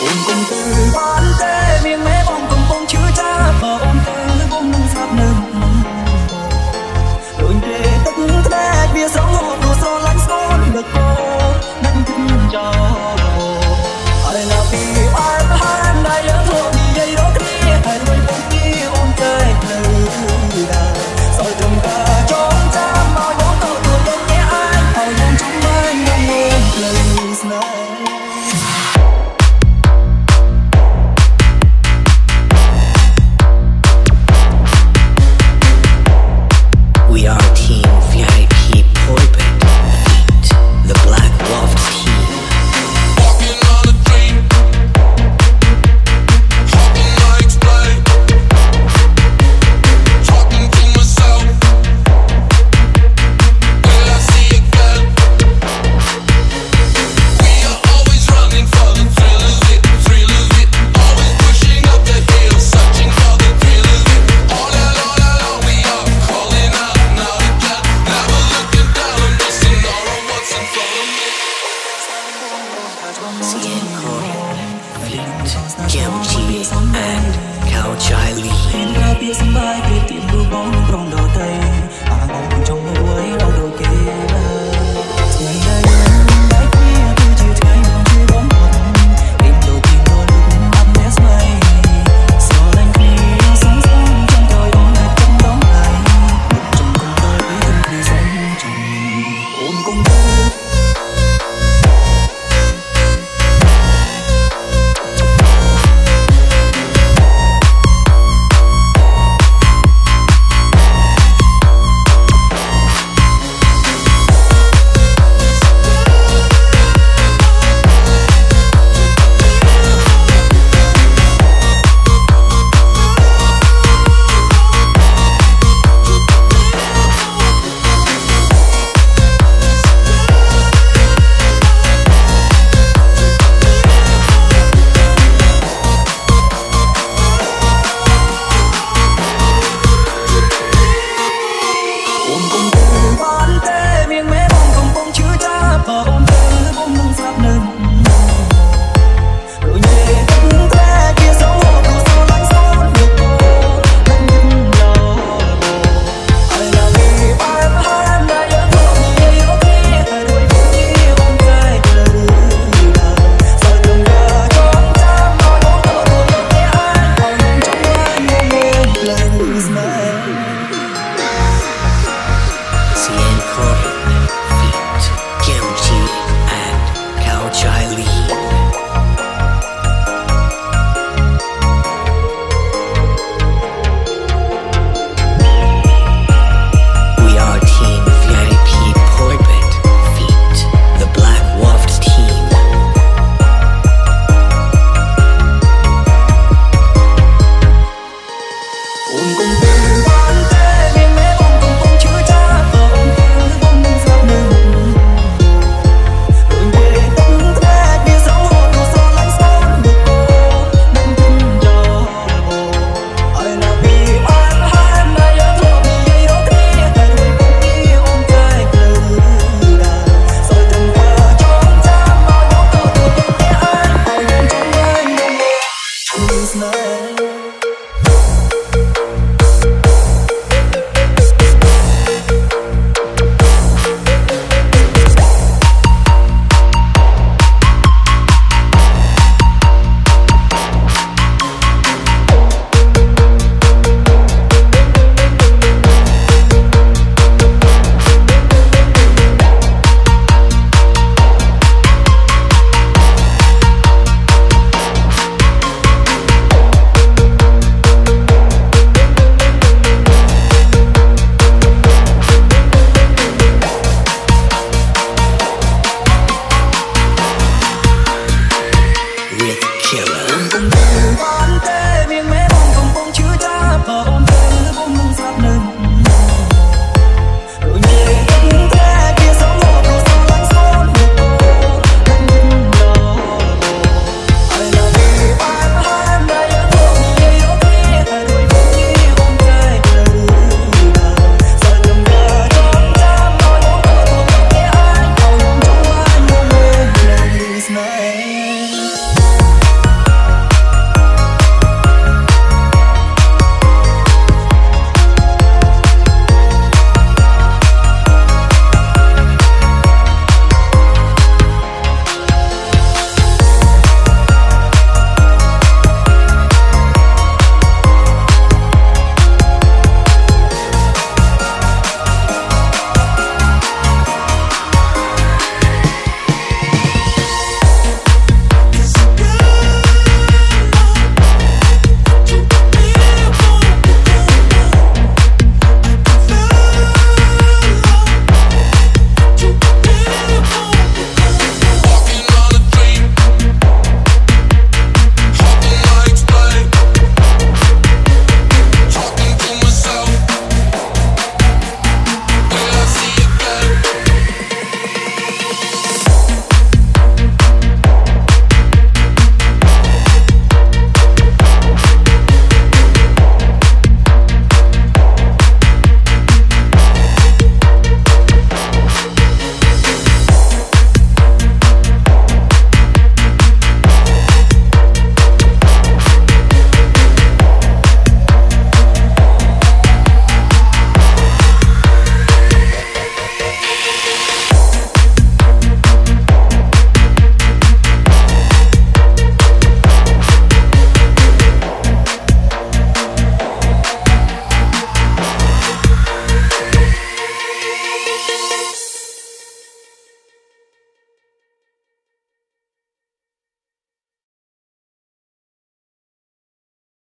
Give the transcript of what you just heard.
អូនគំទៅបានទេមានមេបង again.